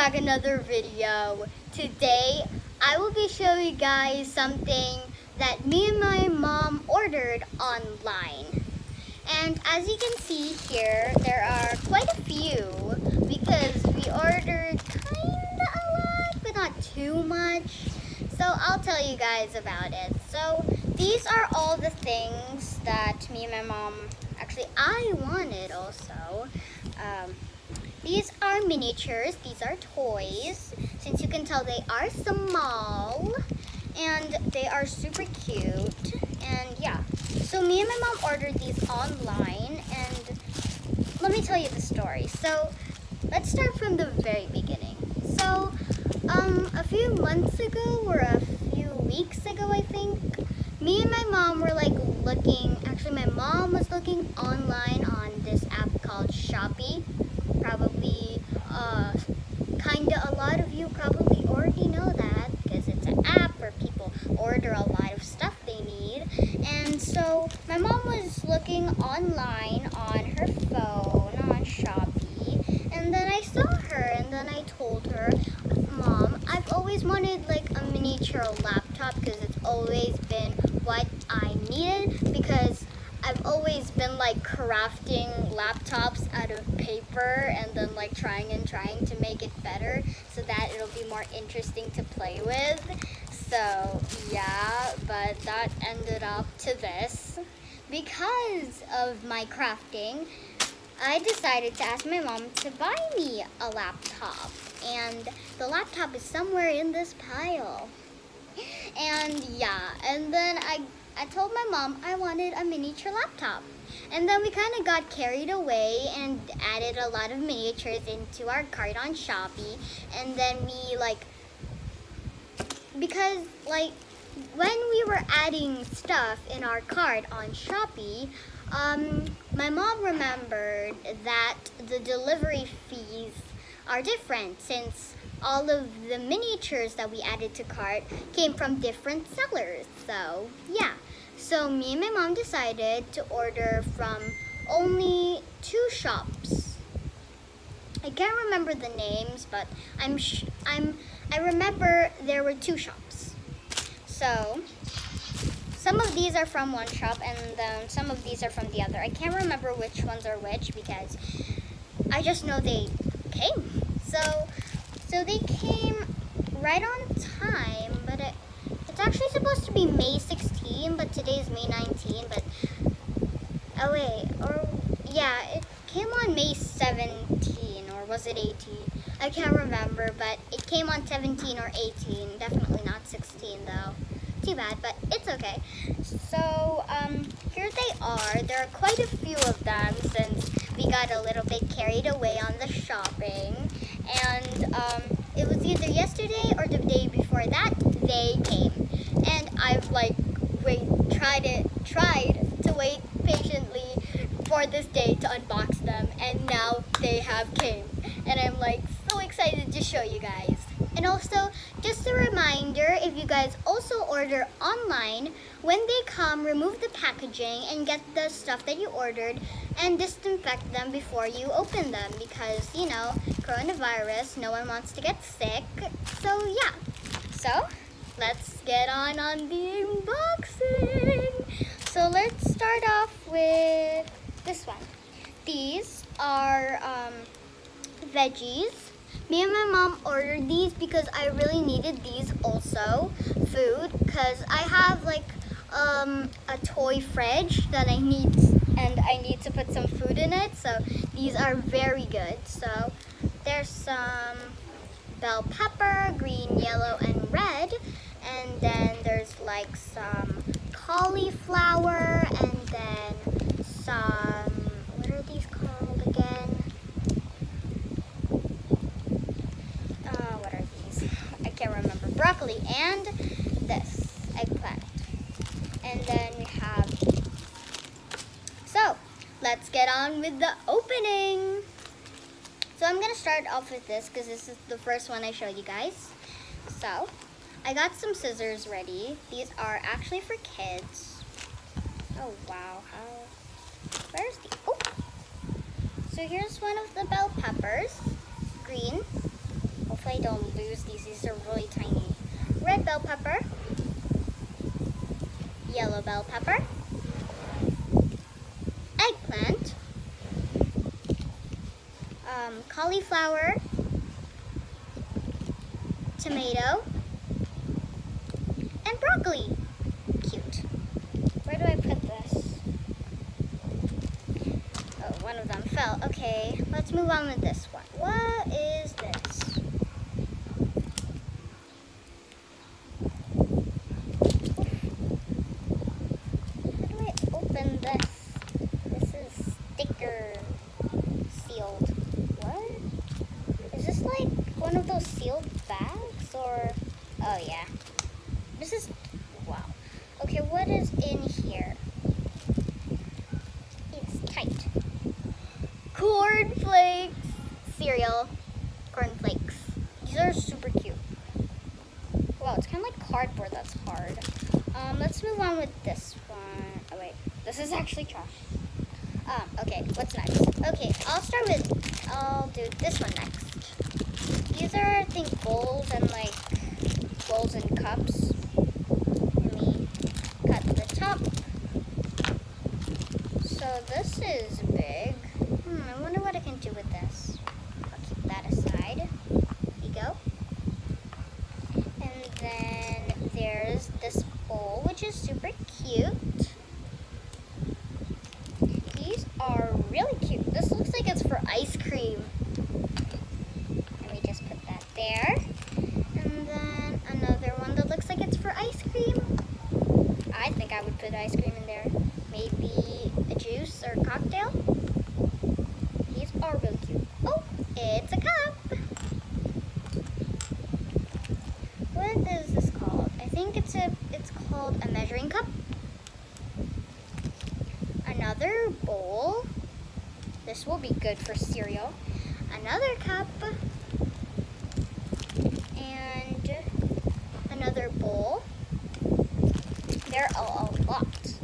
back another video. Today, I will be showing you guys something that me and my mom ordered online. And as you can see here, there are quite a few because we ordered kinda a lot, but not too much. So I'll tell you guys about it. So these are all the things that me and my mom, actually I wanted also. Um, these are miniatures, these are toys. Since you can tell they are small and they are super cute. And yeah, so me and my mom ordered these online and let me tell you the story. So let's start from the very beginning. So um, a few months ago or a few weeks ago, I think, me and my mom were like looking, actually my mom was looking online on this app called Shopee probably, uh, kinda a lot of you probably already know that because it's an app where people order a lot of stuff they need. And so my mom was looking online on her phone on Shopee and then I saw her and then I told her, Mom, I've always wanted like a miniature laptop because it's always been what I needed because always been like crafting laptops out of paper and then like trying and trying to make it better so that it'll be more interesting to play with. So yeah, but that ended up to this. Because of my crafting, I decided to ask my mom to buy me a laptop. And the laptop is somewhere in this pile. And yeah, and then I I told my mom I wanted a miniature laptop. And then we kind of got carried away and added a lot of miniatures into our cart on Shopee. And then we like, because like when we were adding stuff in our cart on Shopee, um, my mom remembered that the delivery fees are different since all of the miniatures that we added to cart came from different sellers. So yeah, so me and my mom decided to order from only two shops. I can't remember the names, but I'm I'm I remember there were two shops. So some of these are from one shop and then some of these are from the other. I can't remember which ones are which because I just know they came. So so they came right on time, but it, it's actually supposed to be May 16, but today's May 19, but, oh wait, or, yeah, it came on May 17, or was it 18? I can't remember, but it came on 17 or 18, definitely not 16 though. Too bad, but it's okay. So, um, here they are. There are quite a few of them since we got a little bit carried away on the shopping. And, um, it was either yesterday or the day before that, they came. And I've like wait tried it tried to wait patiently for this day to unbox them and now they have came. And I'm like so excited to show you guys. And also, just a reminder, if you guys also order online, when they come, remove the packaging and get the stuff that you ordered and disinfect them before you open them because, you know, coronavirus, no one wants to get sick. So, yeah. So, let's get on on the unboxing. So, let's start off with this one. These are um, veggies me and my mom ordered these because I really needed these also, food, because I have like um, a toy fridge that I need and I need to put some food in it. So these are very good. So there's some bell pepper, green, yellow, and red. And then there's like some cauliflower and then some broccoli and this eggplant. And then we have, so let's get on with the opening. So I'm gonna start off with this because this is the first one I show you guys. So I got some scissors ready. These are actually for kids. Oh wow, how, where's the, oh. So here's one of the bell peppers, green. Hopefully I don't lose these. These are really tiny. Red bell pepper. Yellow bell pepper. Eggplant. Um, cauliflower. Tomato. And broccoli. Cute. Where do I put this? Oh, one of them fell. Okay, let's move on with this one. What is this? How do I open this? This is sticker sealed. What? Is this like one of those sealed bags or? Oh yeah. This is, wow. Okay, what is in here? It's tight. Cornflakes cereal. Cornflakes. These are super cute. Wow, it's kind of like cardboard that's hard. Um, let's move on with this one. Oh wait, this is actually trash. Um, okay, what's next? Okay, I'll start with, I'll do this one next. These are, I think, bowls and like, bowls and cups. Let me cut the top. So this is big. Hmm, I wonder what I can do with this. I'll keep that aside. Here you go. And then there's this bowl, which is super cute. These are really cute. This looks like it's for ice cream. Let me just put that there. And then another one that looks like it's for ice cream. I think I would put ice cream in there. Maybe a juice or cocktail. These are really cute. Oh, it's a cup. What is this called? I think it's a it's called a measuring cup. Another bowl. This will be good for cereal. Another cup. And another bowl. There are a lot.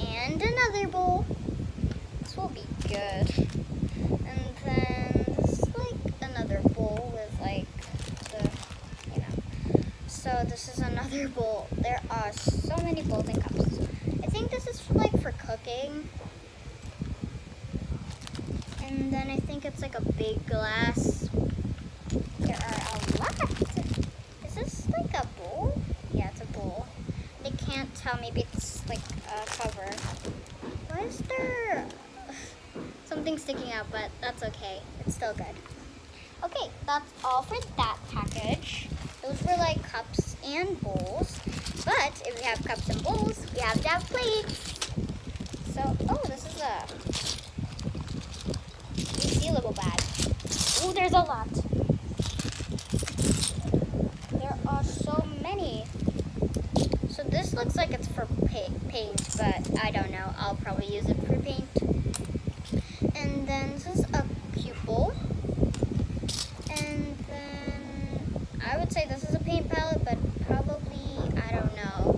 And another bowl. This will be good. And then this is like another bowl with like the, you know. So this is bowl. There are so many bowls and cups. I think this is like for cooking. And then I think it's like a big glass. There are a lot. Is this like a bowl? Yeah, it's a bowl. I can't tell. Maybe it's like a cover. Why is there something sticking out? But that's okay. It's still good. Okay, that's all for that package. Those were like cups and bowls. But if we have cups and bowls, we have to have plates. So, oh, this is a resealable bag. Oh, there's a lot. There are so many. So this looks like it's for paint, but I don't know. I'll probably use it for paint. And then this is a cute bowl. And then I would say this is a paint palette, but probably, I don't know.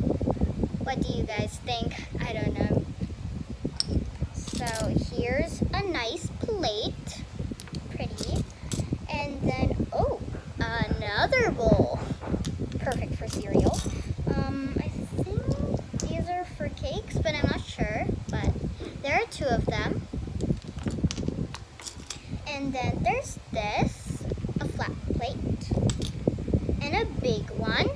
What do you guys think? I don't know. So here's a nice plate. Pretty. And then, oh, another bowl. Perfect for cereal. Um, I think these are for cakes, but I'm not sure. But there are two of them. And then there's this, a flat plate, and a big one.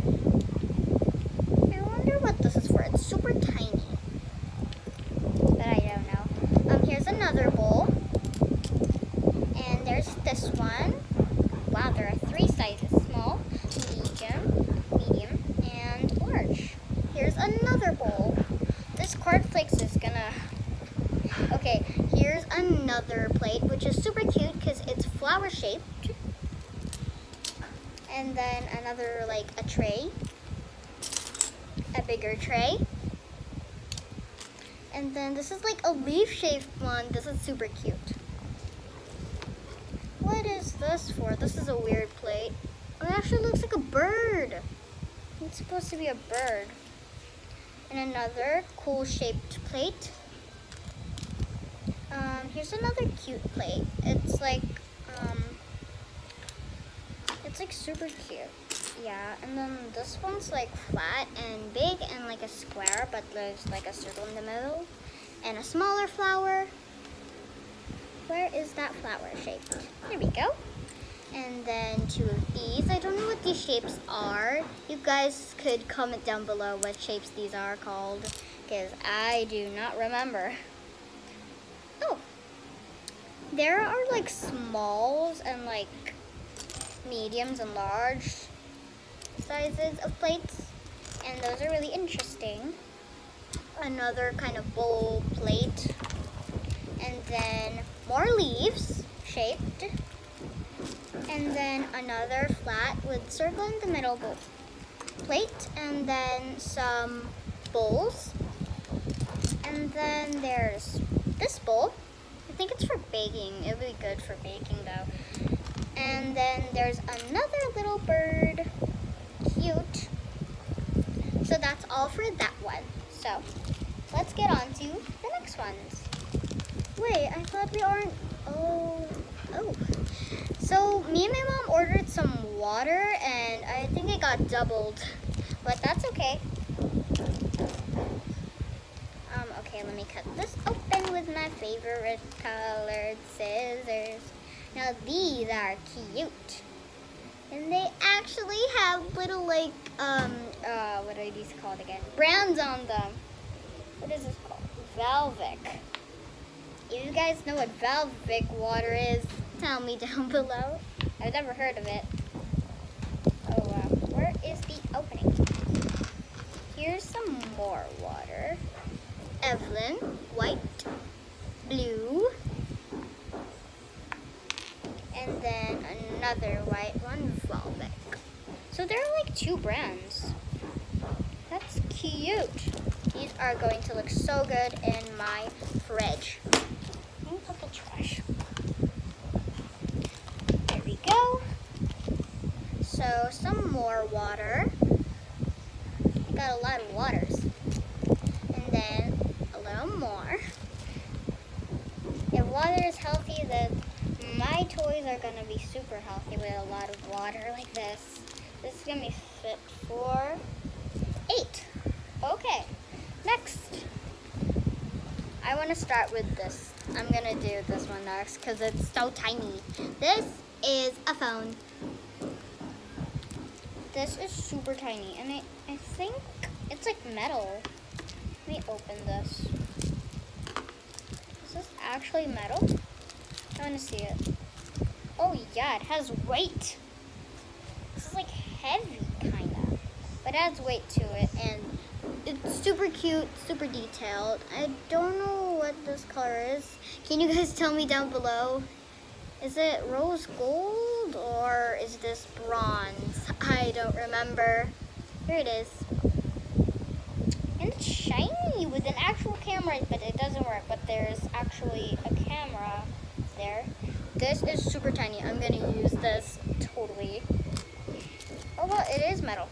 I wonder what this is for. It's super tiny, but I don't know. Um, here's another bowl, and there's this one. Wow, there are three sizes: small, medium, medium, and large. Here's another bowl. This cornflakes is gonna. Okay, here's another plate, which is super cute because it's flower shaped. And then another, like, a tray. A bigger tray. And then this is like a leaf shaped one. This is super cute. What is this for? This is a weird plate. It actually looks like a bird. It's supposed to be a bird. And another cool shaped plate. Um, here's another cute plate. It's like, um, it's like super cute. Yeah, and then this one's like flat and big and like a square, but there's like a circle in the middle. And a smaller flower. Where is that flower shaped? There we go. And then two of these. I don't know what these shapes are. You guys could comment down below what shapes these are called, because I do not remember. Oh, there are like smalls and like mediums and large sizes of plates and those are really interesting. Another kind of bowl plate and then more leaves shaped and then another flat with circle in the middle bowl plate and then some bowls and then there's this bowl I think it's for baking it would be good for baking though and then there's another little bird cute. So that's all for that one. So let's get on to the next ones. Wait, I thought we aren't. So me and my mom ordered some water and I think it got doubled, but that's okay. Um, okay, let me cut this open with my favorite colored scissors. Now these are cute. And they actually have little like, um, uh, what are these called again? Brands on them. What is this called? Volvic. If you guys know what Volvic water is, tell me down below. I've never heard of it. Oh, wow. Where is the opening? Here's some more water. Evian, white, blue, and then another white one, Volvic. So there are like two brands. That's cute. These are going to look so good in my fridge. Let me put the trash. There we go. So some more water. I got a lot of waters. And then a little more. If water is healthy, then my toys are gonna be super healthy with a lot of water like this. This is gonna be fit for eight. Okay, next. I wanna start with this. I'm gonna do this one next because it's so tiny. This is a phone. This is super tiny and I, I think it's like metal. Let me open this. Is this actually metal? I want to see it. Oh yeah, it has weight. This is like heavy, kind of. But it adds weight to it, and it's super cute, super detailed. I don't know what this color is. Can you guys tell me down below? Is it rose gold, or is this bronze? I don't remember. Here it is. And it's shiny with an actual camera, but it doesn't work. But there's actually a camera there. This is super tiny. I'm to use this totally. Oh, well, it is metal.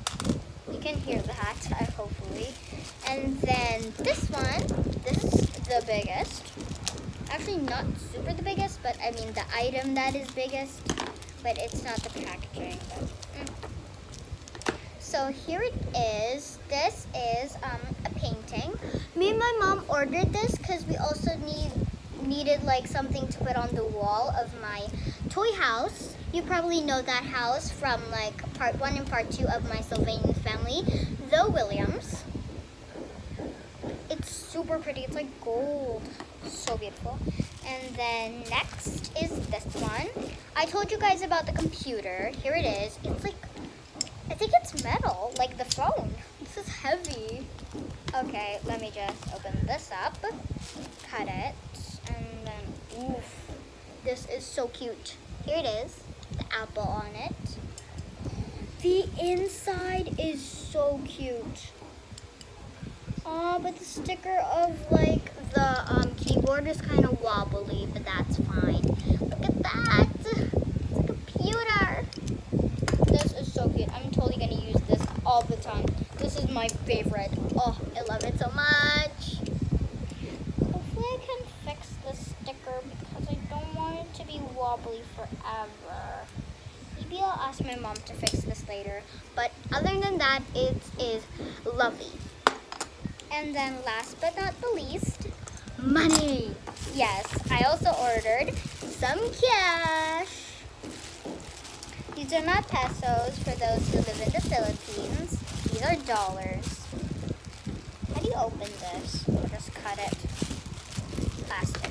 You can hear that, uh, hopefully. And then this one, this is the biggest. Actually, not super the biggest, but I mean the item that is biggest. But it's not the packaging. Mm. So here it is. This is um, a painting. Me and my mom ordered this because we also need needed like something to put on the wall of my toy house. You probably know that house from like part one and part two of my Sylvanian family, the Williams. It's super pretty. It's like gold. So beautiful. And then next is this one. I told you guys about the computer. Here it is. It's like, I think it's metal, like the phone. This is heavy. Okay, let me just open this up, cut it, and then, Oof. This is so cute. Here it is, the apple on it. The inside is so cute. Oh, but the sticker of like the um, keyboard is kind of wobbly, but that's fine. Look at that. It's a computer. This is so cute. I'm totally going to use this all the time. This is my favorite. Oh, I love it so much. Hopefully I can fix this sticker because I don't want it to be wobbly forever. maybe I'll ask my mom to fix this later. But other than that, it is lovely. And then last but not the least, money. Yes, I also ordered some cash. These are not pesos for those who live in the Philippines. These are dollars. How do you open this? Just cut it? Plastic.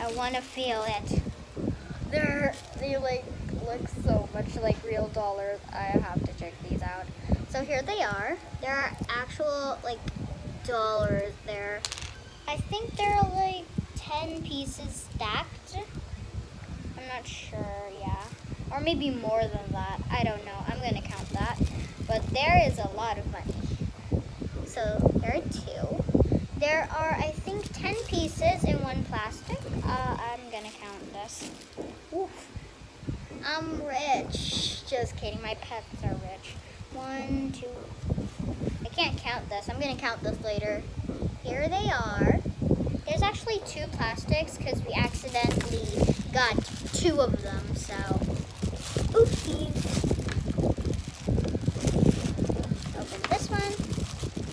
I want to feel it. They're, they like look so much like real dollars. I have to check these out. So here they are. There are actual like dollars there. I think there are like 10 pieces stacked. I'm not sure, yeah. Or maybe more than that. I don't know. I'm going to count that. But there is a lot of money. So there are two. There are, I think, 10 pieces in one plastic. Uh, I'm going to count this. Oof. I'm rich. Just kidding. My pets are rich. One, two. I can't count this. I'm going to count this later. Here they are. There's actually two plastics because we accidentally got two of them. So, oopsies. Open this one.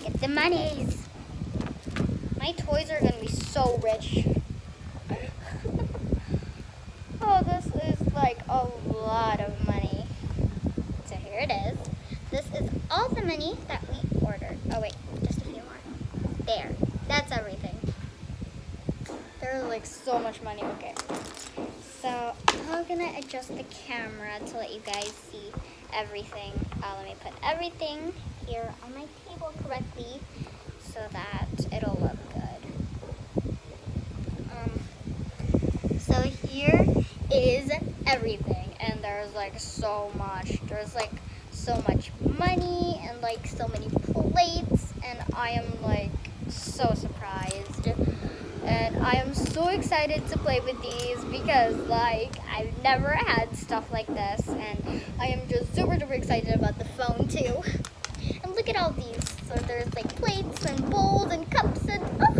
Get the monies. My toys are going to be so rich. oh, this is like a lot of money. So here it is. This is all the money that we ordered. Oh wait, just a few more. There. That's everything. There's like so much money. Okay. So I'm gonna adjust the camera to let you guys see everything. Uh, let me put everything here on my table correctly so that it'll look good. Um, so here is everything and there's like so much. There's like so much money and like so many plates and I am like so surprised and I am so excited to play with these because like I've never had stuff like this and I am just super duper excited about the phone too. And look at all these. So there's like plates and bowls and cups and oh,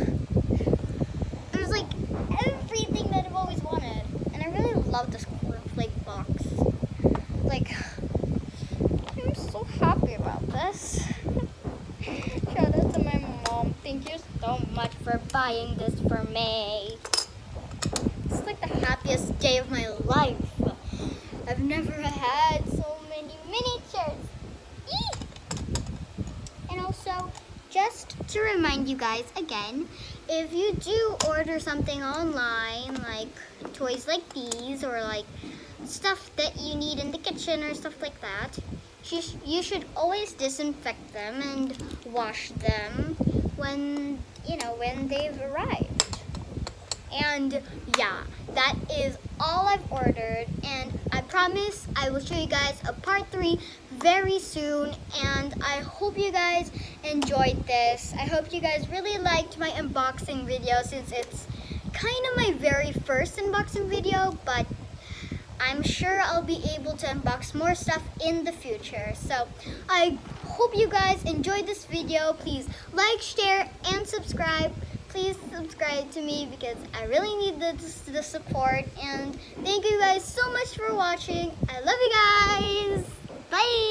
there's like everything that I've always wanted. And I really love this cornflake box. Like I'm so happy about this. Shout out to my mom. Thank you so much for buying this for me. It's like the happiest day of my life. I've never had so many miniatures. Eee! And also, just to remind you guys again, if you do order something online, like toys like these, or like stuff that you need in the kitchen or stuff like that, you should always disinfect them and wash them when, you know, when they've arrived. And yeah, that is all I've ordered. And I promise I will show you guys a part three very soon. And I hope you guys enjoyed this. I hope you guys really liked my unboxing video since it's kind of my very first unboxing video. But I'm sure I'll be able to unbox more stuff in the future. So I hope you guys enjoyed this video. Please like, share, and subscribe. Please subscribe to me because I really need the, the support. And thank you guys so much for watching. I love you guys. Bye.